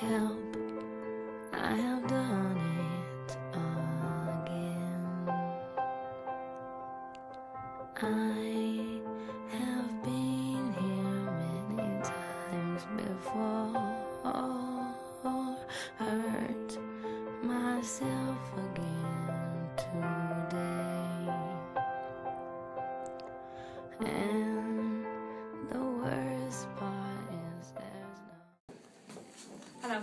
help. I have done it again. I have been here many times before. Hurt myself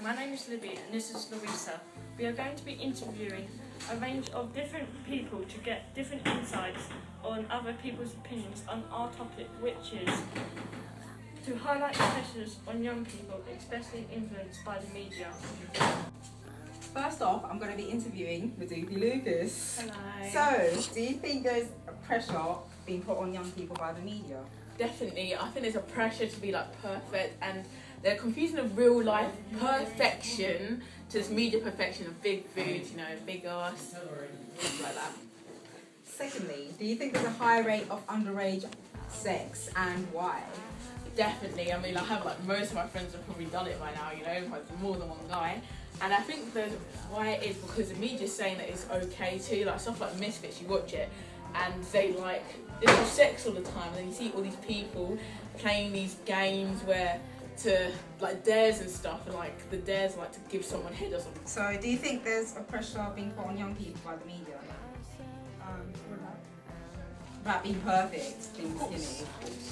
my name is Libby and this is Louisa. We are going to be interviewing a range of different people to get different insights on other people's opinions on our topic, which is to highlight the pressures on young people, especially influenced by the media. First off, I'm going to be interviewing Madupi Lucas. Hello. So, do you think there's a pressure being put on young people by the media? Definitely, I think there's a pressure to be like perfect, and they're confusing of real life perfection to this media perfection of big boobs, you know, big ass, stuff like that. Secondly, do you think there's a high rate of underage sex and why? Definitely, I mean, I have like most of my friends have probably done it by now, you know, like more than one guy. And I think the why it is because the media's saying that it's okay to, like stuff like Misfits, you watch it, and they like there's no sex all the time, and then you see all these people playing these games where to like dares and stuff, and like the dares like to give someone head or something. So, do you think there's a pressure being put on young people by the media? Um, About being perfect, being skinny.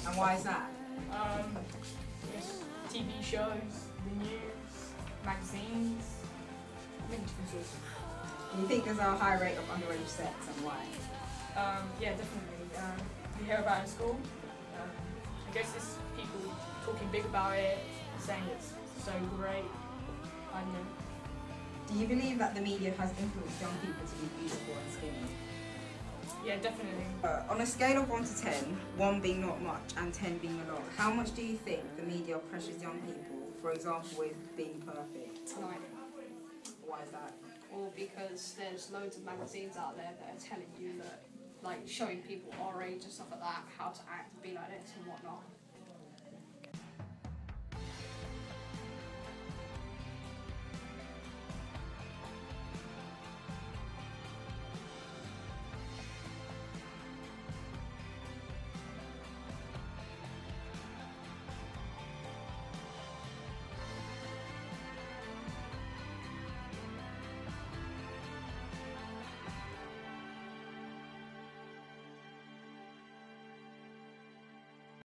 And why is that? um, TV shows, the news, magazines, many different sources. Do you think there's a high rate of underage sex and why? Um, yeah, definitely. Um, we hear about it in school. Um, big about it, saying it's so great. I don't know. Do you believe that the media has influenced young people to be beautiful and skinny? Yeah, definitely. Uh, on a scale of 1 to 10, 1 being not much and 10 being a lot, how much do you think the media pressures young people, for example, with being perfect? Nine. Why is that? Or because there's loads of magazines out there that are telling you that, like, showing people our age and stuff like that, how to act and be like this and whatnot.